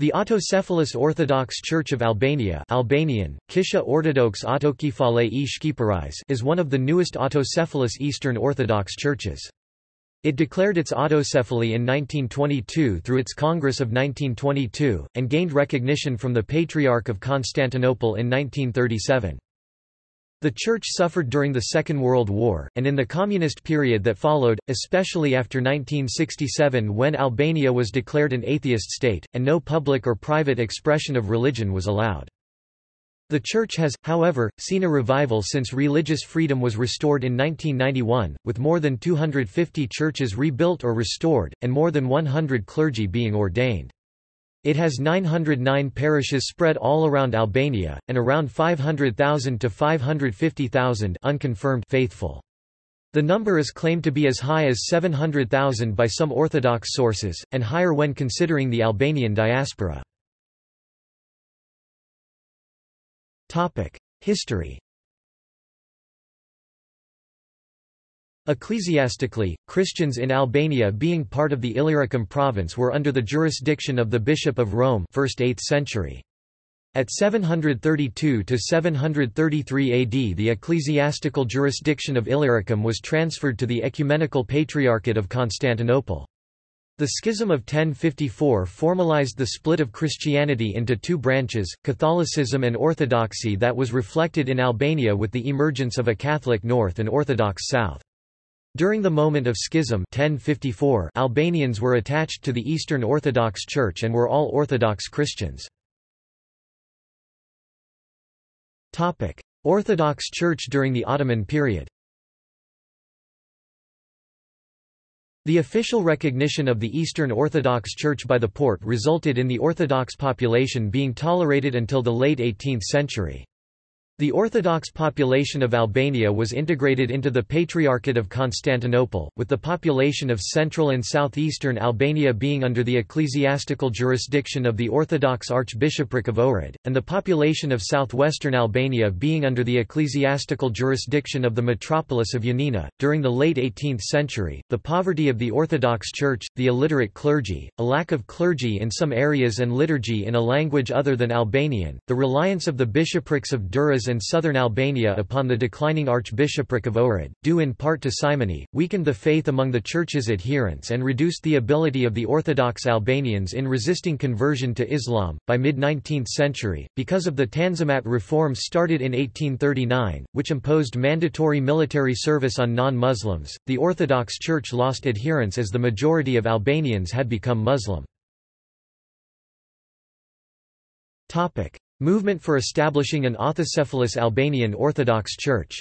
The Autocephalous Orthodox Church of Albania Albanian, Kisha Ortodox Autoqefale e is one of the newest autocephalous Eastern Orthodox churches. It declared its autocephaly in 1922 through its Congress of 1922, and gained recognition from the Patriarch of Constantinople in 1937. The Church suffered during the Second World War, and in the Communist period that followed, especially after 1967 when Albania was declared an atheist state, and no public or private expression of religion was allowed. The Church has, however, seen a revival since religious freedom was restored in 1991, with more than 250 churches rebuilt or restored, and more than 100 clergy being ordained. It has 909 parishes spread all around Albania, and around 500,000 to 550,000 unconfirmed faithful. The number is claimed to be as high as 700,000 by some Orthodox sources, and higher when considering the Albanian diaspora. History Ecclesiastically, Christians in Albania being part of the Illyricum province were under the jurisdiction of the Bishop of Rome 1st 8th century. At 732–733 AD the ecclesiastical jurisdiction of Illyricum was transferred to the Ecumenical Patriarchate of Constantinople. The Schism of 1054 formalized the split of Christianity into two branches, Catholicism and Orthodoxy that was reflected in Albania with the emergence of a Catholic North and Orthodox South. During the moment of schism 1054, Albanians were attached to the Eastern Orthodox Church and were all Orthodox Christians. Orthodox Church during the Ottoman period The official recognition of the Eastern Orthodox Church by the Porte resulted in the Orthodox population being tolerated until the late 18th century. The Orthodox population of Albania was integrated into the Patriarchate of Constantinople, with the population of central and southeastern Albania being under the ecclesiastical jurisdiction of the Orthodox Archbishopric of Ohrid, and the population of southwestern Albania being under the ecclesiastical jurisdiction of the metropolis of Ioannina. During the late 18th century, the poverty of the Orthodox Church, the illiterate clergy, a lack of clergy in some areas and liturgy in a language other than Albanian, the reliance of the bishoprics of And southern Albania upon the declining archbishopric of Ohrid, due in part to simony, weakened the faith among the church's adherents and reduced the ability of the Orthodox Albanians in resisting conversion to Islam. By mid 19th century, because of the Tanzimat reforms started in 1839, which imposed mandatory military service on non Muslims, the Orthodox Church lost adherents as the majority of Albanians had become Muslim. Movement for establishing an autocephalous Albanian Orthodox Church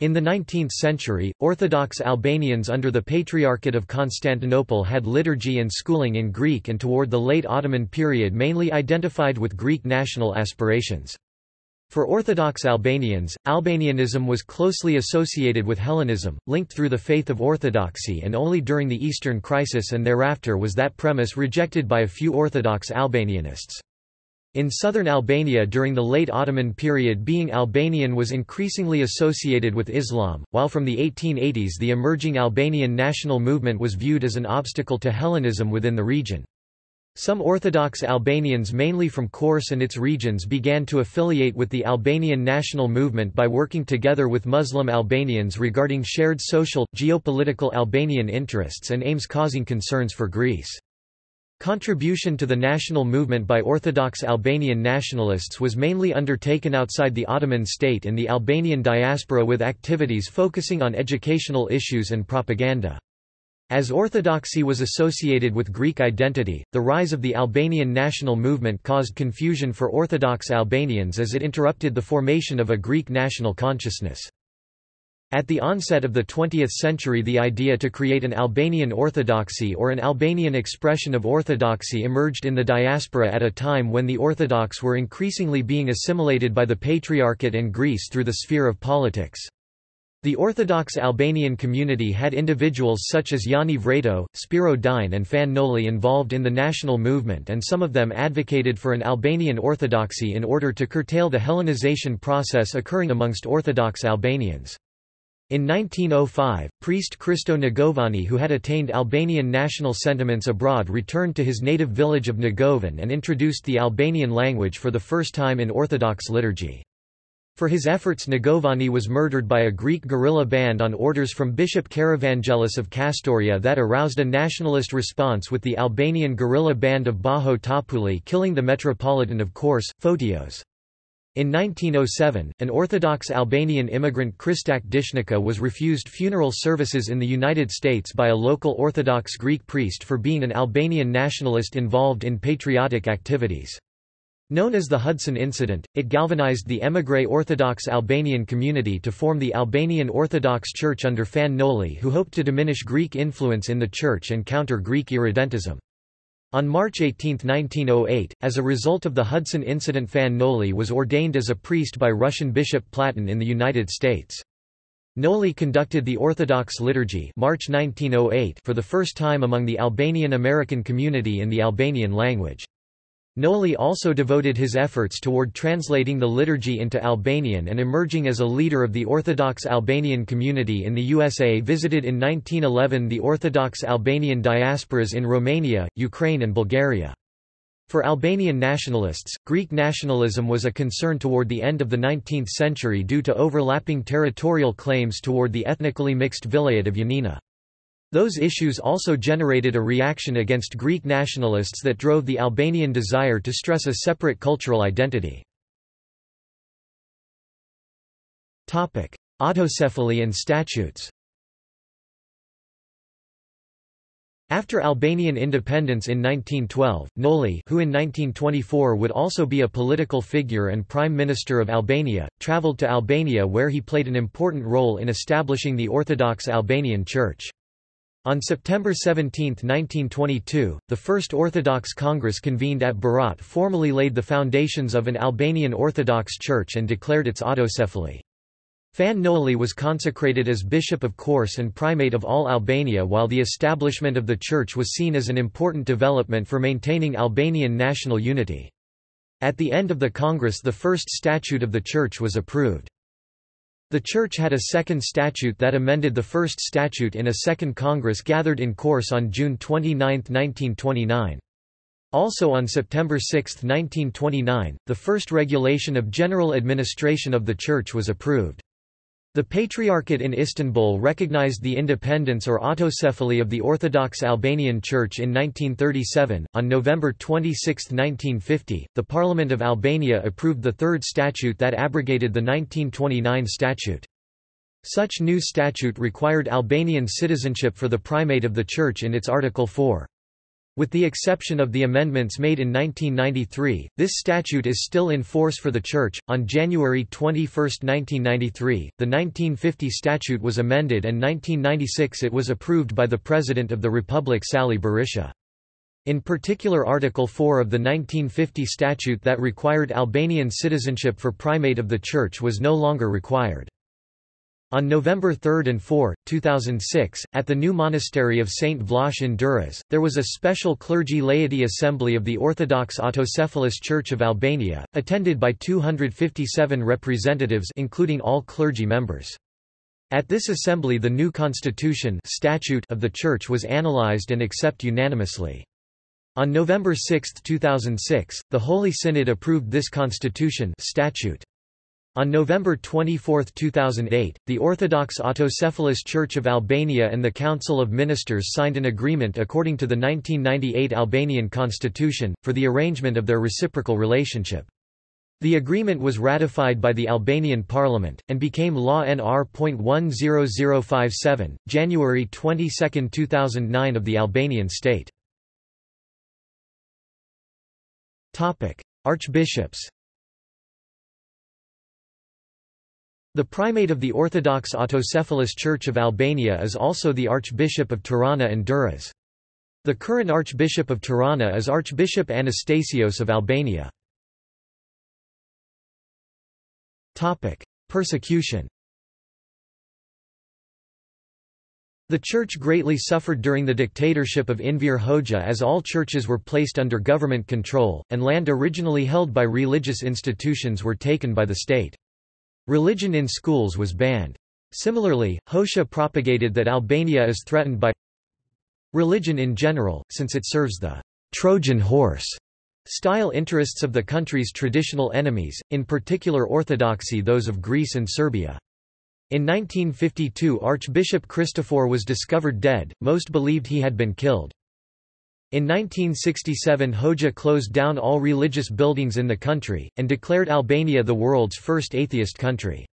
In the 19th century, Orthodox Albanians under the Patriarchate of Constantinople had liturgy and schooling in Greek and toward the late Ottoman period mainly identified with Greek national aspirations. For Orthodox Albanians, Albanianism was closely associated with Hellenism, linked through the faith of Orthodoxy and only during the Eastern Crisis and thereafter was that premise rejected by a few Orthodox Albanianists. In southern Albania during the late Ottoman period being Albanian was increasingly associated with Islam, while from the 1880s the emerging Albanian national movement was viewed as an obstacle to Hellenism within the region. Some Orthodox Albanians mainly from Korçë and its regions began to affiliate with the Albanian national movement by working together with Muslim Albanians regarding shared social, geopolitical Albanian interests and aims causing concerns for Greece. Contribution to the national movement by Orthodox Albanian nationalists was mainly undertaken outside the Ottoman state in the Albanian diaspora with activities focusing on educational issues and propaganda. As orthodoxy was associated with Greek identity, the rise of the Albanian national movement caused confusion for Orthodox Albanians as it interrupted the formation of a Greek national consciousness. At the onset of the 20th century the idea to create an Albanian Orthodoxy or an Albanian expression of Orthodoxy emerged in the diaspora at a time when the Orthodox were increasingly being assimilated by the Patriarchate and Greece through the sphere of politics. The Orthodox Albanian community had individuals such as Jani Vreto, Spiro Dine and Fan Noli involved in the national movement and some of them advocated for an Albanian orthodoxy in order to curtail the Hellenization process occurring amongst Orthodox Albanians. In 1905, priest Kristo Negovani who had attained Albanian national sentiments abroad returned to his native village of Negovan and introduced the Albanian language for the first time in Orthodox liturgy. For his efforts Negovani was murdered by a Greek guerrilla band on orders from Bishop Karavangelis of Kastoria that aroused a nationalist response with the Albanian guerrilla band of Bajo Topulli killing the metropolitan of Korçë, Photios. In 1907, an Orthodox Albanian immigrant Kristaq Dishnica was refused funeral services in the United States by a local Orthodox Greek priest for being an Albanian nationalist involved in patriotic activities. Known as the Hudson Incident, it galvanized the émigré Orthodox Albanian community to form the Albanian Orthodox Church under Fan Noli who hoped to diminish Greek influence in the church and counter Greek irredentism. On March 18, 1908, as a result of the Hudson incident Fan Noli was ordained as a priest by Russian Bishop Platon in the United States. Noli conducted the Orthodox liturgy March 1908 for the first time among the Albanian American community in the Albanian language. Noli also devoted his efforts toward translating the liturgy into Albanian and emerging as a leader of the Orthodox Albanian community in the USA visited in 1911 the Orthodox Albanian diasporas in Romania, Ukraine and Bulgaria. For Albanian nationalists, Greek nationalism was a concern toward the end of the 19th century due to overlapping territorial claims toward the ethnically mixed vilayet of Yanina. Those issues also generated a reaction against Greek nationalists that drove the Albanian desire to stress a separate cultural identity. Autocephaly and statutes After Albanian independence in 1912, Noli who in 1924 would also be a political figure and Prime Minister of Albania, travelled to Albania where he played an important role in establishing the Orthodox Albanian Church. On September 17, 1922, the First Orthodox Congress convened at Berat formally laid the foundations of an Albanian Orthodox Church and declared its autocephaly. Fan Noli was consecrated as Bishop of Korçë and Primate of all Albania while the establishment of the church was seen as an important development for maintaining Albanian national unity. At the end of the Congress the first statute of the church was approved. The Church had a second statute that amended the first statute in a second Congress gathered in Korçë on June 29, 1929. Also on September 6, 1929, the first regulation of general administration of the Church was approved. The Patriarchate in Istanbul recognized the independence or autocephaly of the Orthodox Albanian Church in 1937. On November 26, 1950, the Parliament of Albania approved the third statute that abrogated the 1929 statute. Such new statute required Albanian citizenship for the primate of the Church in its Article 4. With the exception of the amendments made in 1993, this statute is still in force for the Church. On January 21, 1993, the 1950 statute was amended and 1996 it was approved by the President of the Republic Sali Berisha. In particular Article 4 of the 1950 statute that required Albanian citizenship for primate of the Church was no longer required. On November 3 and 4, 2006, at the new monastery of St. Vlash in Durrës, there was a special clergy laity assembly of the Orthodox Autocephalous Church of Albania, attended by 257 representatives including all clergy members. At this assembly the new constitution statute of the Church was analyzed and accepted unanimously. On November 6, 2006, the Holy Synod approved this constitution statute. On November 24, 2008, the Orthodox Autocephalous Church of Albania and the Council of Ministers signed an agreement according to the 1998 Albanian constitution, for the arrangement of their reciprocal relationship. The agreement was ratified by the Albanian parliament, and became Law NR.10057, January 22, 2009 of the Albanian state. Archbishops The primate of the Orthodox Autocephalous Church of Albania is also the Archbishop of Tirana and Durrës. The current Archbishop of Tirana is Archbishop Anastasios of Albania. Persecution The Church greatly suffered during the dictatorship of Enver Hoxha as all churches were placed under government control, and land originally held by religious institutions were taken by the state. Religion in schools was banned. Similarly, Hoxha propagated that Albania is threatened by religion in general, since it serves the Trojan horse style interests of the country's traditional enemies, in particular orthodoxy those of Greece and Serbia. In 1952 Archbishop Christophor was discovered dead, most believed he had been killed. In 1967 Hoxha closed down all religious buildings in the country, and declared Albania the world's first atheist country.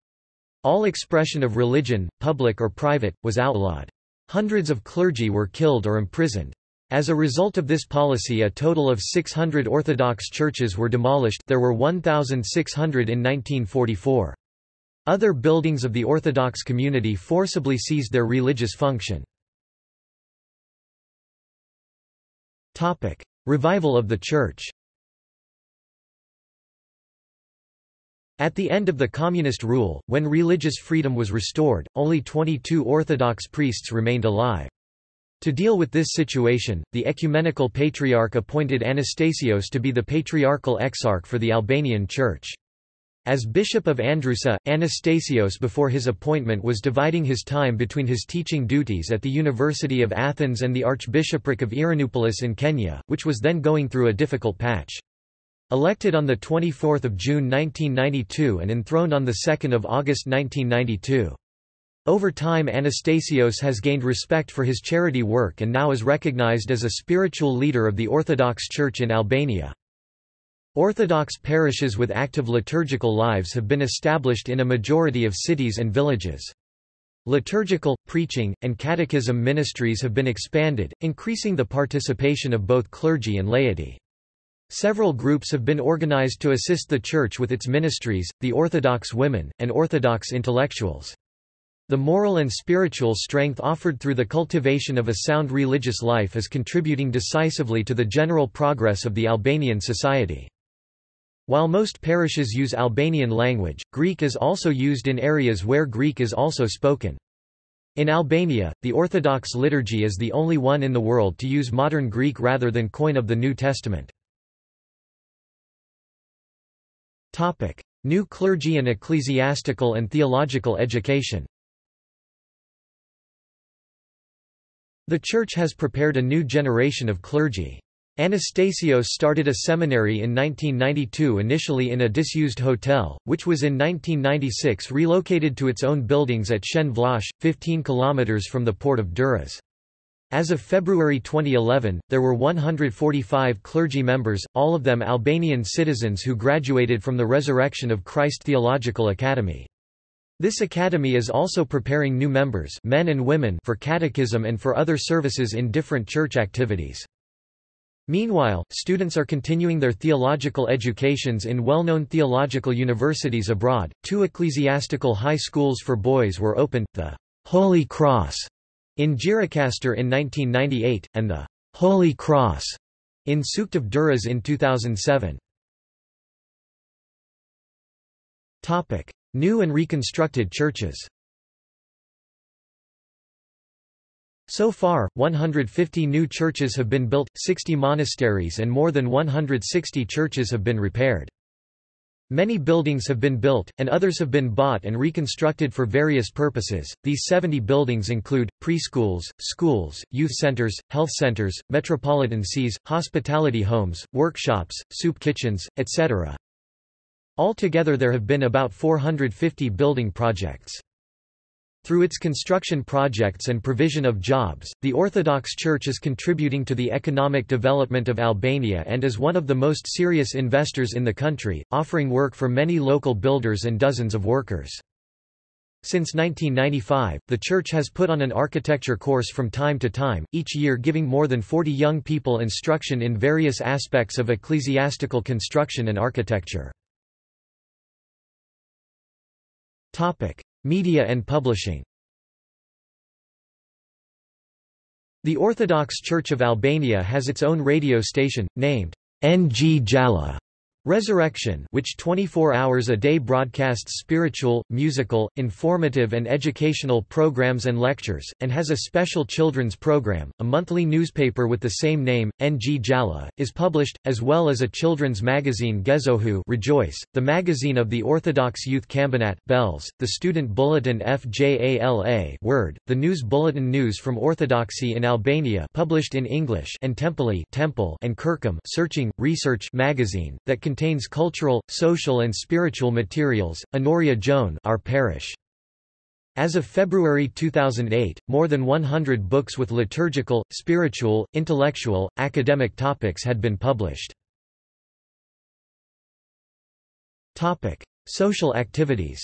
All expression of religion, public or private, was outlawed. Hundreds of clergy were killed or imprisoned. As a result of this policy a total of 600 Orthodox churches were demolished there were 1,600 in 1944. Other buildings of the Orthodox community forcibly ceased their religious function. Revival of the Church At the end of the communist rule, when religious freedom was restored, only 22 Orthodox priests remained alive. To deal with this situation, the ecumenical patriarch appointed Anastasios to be the patriarchal exarch for the Albanian Church. As Bishop of Androusa, Anastasios before his appointment was dividing his time between his teaching duties at the University of Athens and the Archbishopric of Irinoupolis in Kenya, which was then going through a difficult patch. Elected on 24 June 1992 and enthroned on 2 August 1992. Over time Anastasios has gained respect for his charity work and now is recognized as a spiritual leader of the Orthodox Church in Albania. Orthodox parishes with active liturgical lives have been established in a majority of cities and villages. Liturgical, preaching, and catechism ministries have been expanded, increasing the participation of both clergy and laity. Several groups have been organized to assist the Church with its ministries, the Orthodox women, and Orthodox intellectuals. The moral and spiritual strength offered through the cultivation of a sound religious life is contributing decisively to the general progress of the Albanian society. While most parishes use Albanian language, Greek is also used in areas where Greek is also spoken. In Albania, the Orthodox liturgy is the only one in the world to use modern Greek rather than Koine of the New Testament. New clergy and ecclesiastical and theological education The Church has prepared a new generation of clergy. Anastasios started a seminary in 1992 initially in a disused hotel, which was in 1996 relocated to its own buildings at Shen Vlash, 15 km from the port of Durrës. As of February 2011, there were 145 clergy members, all of them Albanian citizens who graduated from the Resurrection of Christ Theological Academy. This academy is also preparing new members men and women for catechism and for other services in different church activities. Meanwhile, students are continuing their theological educations in well-known theological universities abroad. Two ecclesiastical high schools for boys were opened, the Holy Cross in Gjirokastër in 1998, and the Holy Cross in Sukth of Durrës in 2007. Topic: New and reconstructed churches. So far, 150 new churches have been built, 60 monasteries and more than 160 churches have been repaired. Many buildings have been built, and others have been bought and reconstructed for various purposes. These 70 buildings include preschools, schools, youth centers, health centers, metropolitan sees, hospitality homes, workshops, soup kitchens, etc. Altogether there have been about 450 building projects. Through its construction projects and provision of jobs, the Orthodox Church is contributing to the economic development of Albania and is one of the most serious investors in the country, offering work for many local builders and dozens of workers. Since 1995, the church has put on an architecture course from time to time, each year giving more than 40 young people instruction in various aspects of ecclesiastical construction and architecture. Media and publishing. The Orthodox Church of Albania has its own radio station, named Ngjallja, Resurrection which 24 hours a day broadcasts spiritual, musical, informative and educational programs and lectures, and has a special children's program. A monthly newspaper with the same name, Ngjallja, is published, as well as a children's magazine Gezohu Rejoice, the magazine of the Orthodox Youth Kambanat, Bells, the student bulletin FJALA Word, the news bulletin News from Orthodoxy in Albania published in English and Tempulli Temple and Kërkim Searching, Research magazine, that can contains cultural, social and spiritual materials. Honoria Joan our parish. As of February 2008, more than 100 books with liturgical, spiritual, intellectual, academic topics had been published. Topic: Social activities.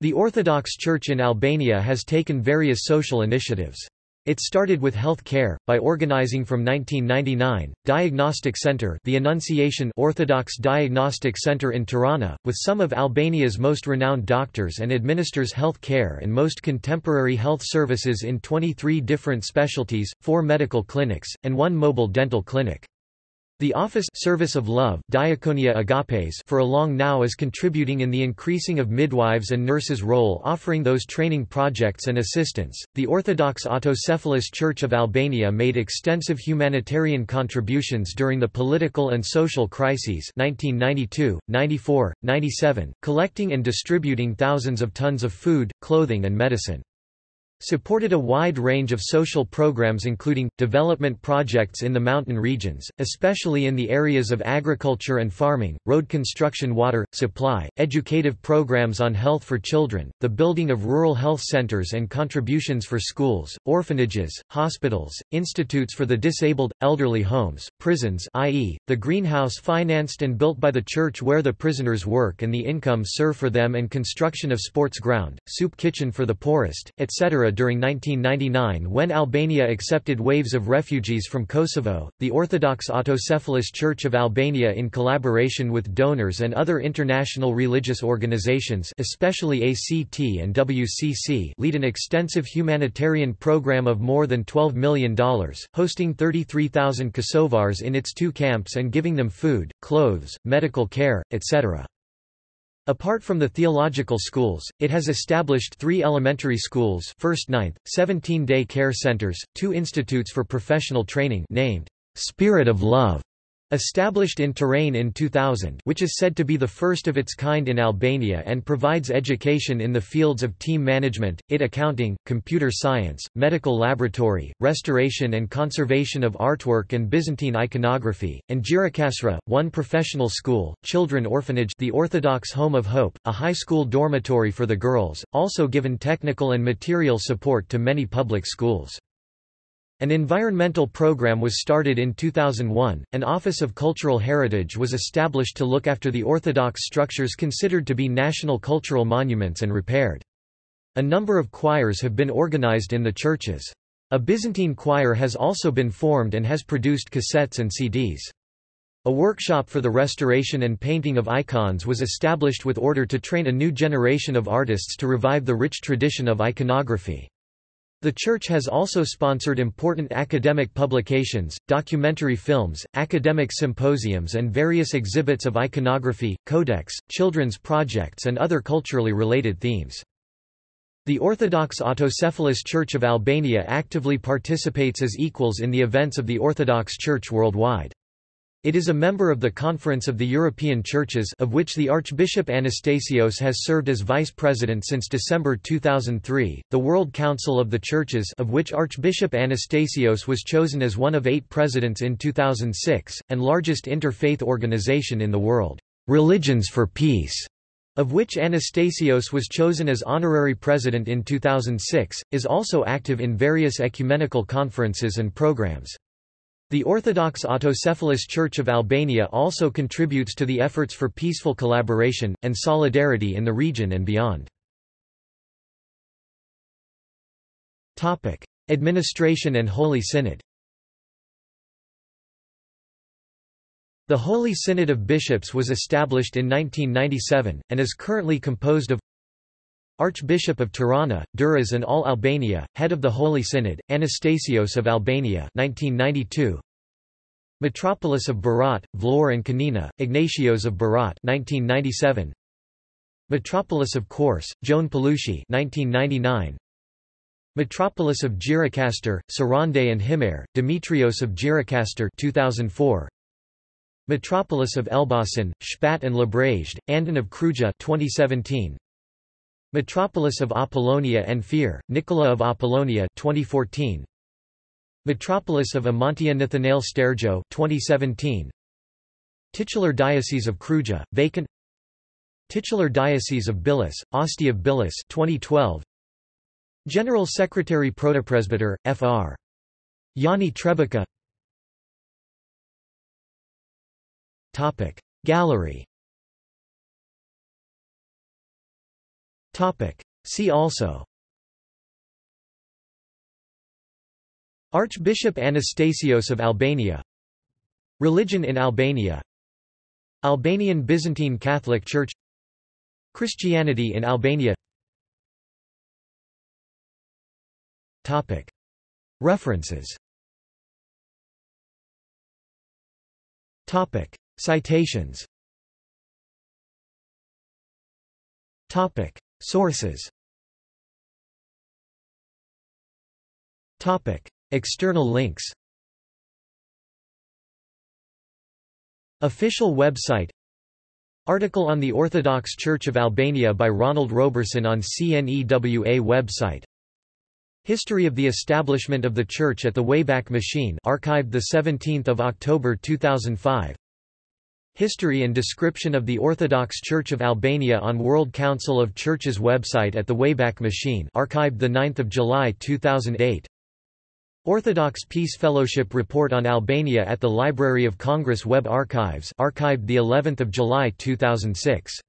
The Orthodox Church in Albania has taken various social initiatives. It started with health care, by organizing from 1999, Diagnostic Center the Annunciation Orthodox Diagnostic Center in Tirana, with some of Albania's most renowned doctors and administers health care and most contemporary health services in 23 different specialties, four medical clinics, and one mobile dental clinic. The Office Service of Love Diaconia Agapes for a long now is contributing in the increasing of midwives and nurses' role offering those training projects and assistance. The Orthodox Autocephalous Church of Albania made extensive humanitarian contributions during the political and social crises 1992, 94, 97, collecting and distributing thousands of tons of food, clothing and medicine supported a wide range of social programs including, development projects in the mountain regions, especially in the areas of agriculture and farming, road construction water, supply, educative programs on health for children, the building of rural health centers and contributions for schools, orphanages, hospitals, institutes for the disabled, elderly homes, prisons i.e., the greenhouse financed and built by the church where the prisoners work and the income serve for them and construction of sports ground, soup kitchen for the poorest, etc during 1999 when Albania accepted waves of refugees from Kosovo. The Orthodox Autocephalous Church of Albania in collaboration with donors and other international religious organizations especially ACT and WCC lead an extensive humanitarian program of more than $12 million, hosting 33,000 Kosovars in its two camps and giving them food, clothes, medical care, etc. Apart from the theological schools, it has established three elementary schools first ninth, 17-day care centers, two institutes for professional training named Spirit of Love Established in Terrain in 2000 which is said to be the first of its kind in Albania and provides education in the fields of team management, IT accounting, computer science, medical laboratory, restoration and conservation of artwork and Byzantine iconography, and Gjirokastra, one professional school, children orphanage the Orthodox Home of Hope, a high school dormitory for the girls, also given technical and material support to many public schools. An environmental program was started in 2001. An Office of Cultural Heritage was established to look after the Orthodox structures considered to be national cultural monuments and repaired. A number of choirs have been organized in the churches. A Byzantine choir has also been formed and has produced cassettes and CDs. A workshop for the restoration and painting of icons was established with order to train a new generation of artists to revive the rich tradition of iconography. The church has also sponsored important academic publications, documentary films, academic symposiums and various exhibits of iconography, codex, children's projects and other culturally related themes. The Orthodox Autocephalous Church of Albania actively participates as equals in the events of the Orthodox Church worldwide. It is a member of the Conference of the European Churches of which the Archbishop Anastasios has served as vice president since December 2003, the World Council of the Churches of which Archbishop Anastasios was chosen as one of eight presidents in 2006, and largest interfaith organization in the world, Religions for Peace, of which Anastasios was chosen as honorary president in 2006, is also active in various ecumenical conferences and programs. The Orthodox Autocephalous Church of Albania also contributes to the efforts for peaceful collaboration, and solidarity in the region and beyond. Administration and Holy Synod The Holy Synod of Bishops was established in 1997, and is currently composed of Archbishop of Tirana, Durrës and all Albania, head of the Holy Synod, Anastasios of Albania 1992. Metropolis of Berat, Vlor and Kanina, Ignatios of Berat 1997. Metropolis of Korçë, Joan Pelushi 1999. Metropolis of Gjirokastër, Sarande and Himer, Demetrios of Gjirokastër 2004. Metropolis of Elbasan, Spat and Labraged, Anton of Kruja 2017. Metropolis of Apollonia and Fier, Nicola of Apollonia 2014. Metropolis of Amantia Nathanael Sterjo 2017 Titular Diocese of Kruja vacant. Titular Diocese of Byllis Asti of Byllis 2012 General Secretary Protopresbyter Fr Yanni Topic. Gallery Topic. See also. Archbishop Anastasios of Albania. Religion in Albania. Albanian Byzantine Catholic Church. Christianity in Albania. Topic. References. Topic. Citations. Topic. Sources. Topic. External links. Official website. Article on the Orthodox Church of Albania by Ronald Roberson on CNEWA website. History of the establishment of the church at the Wayback Machine archived 17 October 2005 History and description of the Orthodox Church of Albania on World Council of Churches website at the Wayback Machine archived 9 July 2008 Orthodox Peace Fellowship report on Albania at the Library of Congress Web Archives archived the 11th of July 2006